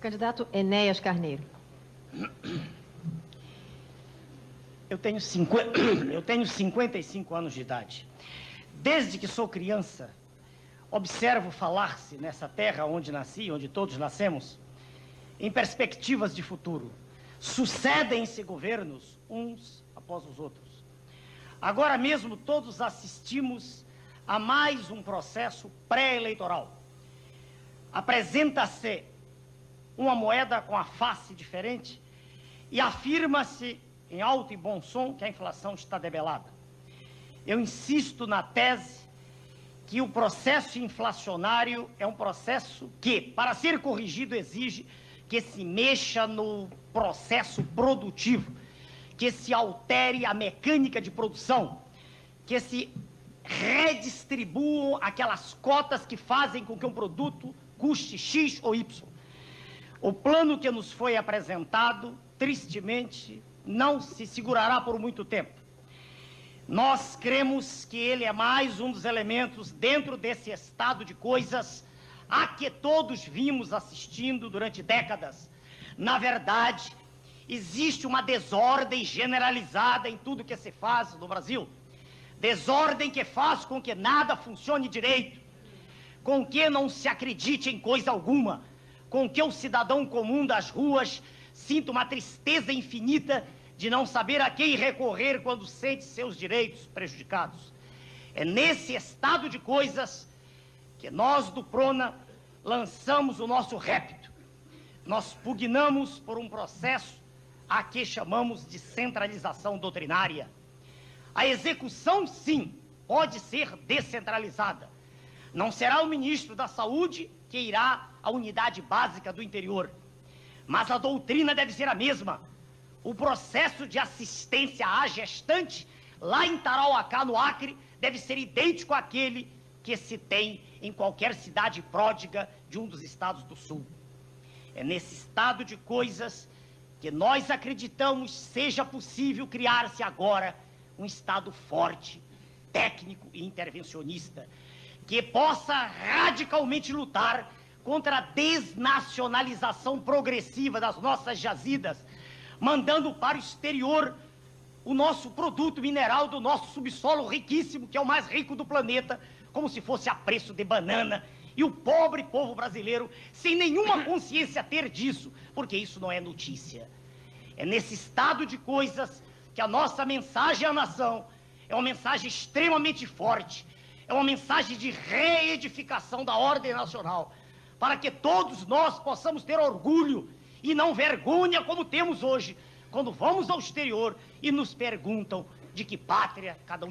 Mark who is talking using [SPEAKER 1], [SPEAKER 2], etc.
[SPEAKER 1] Candidato Enéas Carneiro.
[SPEAKER 2] Eu tenho, 50, eu tenho 55 anos de idade. Desde que sou criança, observo falar-se nessa terra onde nasci, onde todos nascemos, em perspectivas de futuro. Sucedem-se governos uns após os outros. Agora mesmo todos assistimos a mais um processo pré-eleitoral. Apresenta-se uma moeda com a face diferente e afirma-se em alto e bom som que a inflação está debelada. Eu insisto na tese que o processo inflacionário é um processo que, para ser corrigido, exige que se mexa no processo produtivo, que se altere a mecânica de produção, que se redistribuam aquelas cotas que fazem com que um produto custe X ou Y. O plano que nos foi apresentado, tristemente, não se segurará por muito tempo. Nós cremos que ele é mais um dos elementos dentro desse estado de coisas a que todos vimos assistindo durante décadas. Na verdade, existe uma desordem generalizada em tudo que se faz no Brasil. Desordem que faz com que nada funcione direito, com que não se acredite em coisa alguma, com que o cidadão comum das ruas sinta uma tristeza infinita de não saber a quem recorrer quando sente seus direitos prejudicados. É nesse estado de coisas que nós do Prona lançamos o nosso répito. Nós pugnamos por um processo a que chamamos de centralização doutrinária. A execução, sim, pode ser descentralizada. Não será o ministro da Saúde que irá à unidade básica do interior. Mas a doutrina deve ser a mesma. O processo de assistência à gestante, lá em Tarauacá, no Acre, deve ser idêntico àquele que se tem em qualquer cidade pródiga de um dos estados do Sul. É nesse estado de coisas que nós acreditamos seja possível criar-se agora um estado forte, técnico e intervencionista, que possa radicalmente lutar contra a desnacionalização progressiva das nossas jazidas, mandando para o exterior o nosso produto mineral do nosso subsolo riquíssimo, que é o mais rico do planeta, como se fosse a preço de banana. E o pobre povo brasileiro, sem nenhuma consciência ter disso, porque isso não é notícia. É nesse estado de coisas que a nossa mensagem à nação é uma mensagem extremamente forte, é uma mensagem de reedificação da ordem nacional, para que todos nós possamos ter orgulho e não vergonha como temos hoje, quando vamos ao exterior e nos perguntam de que pátria cada um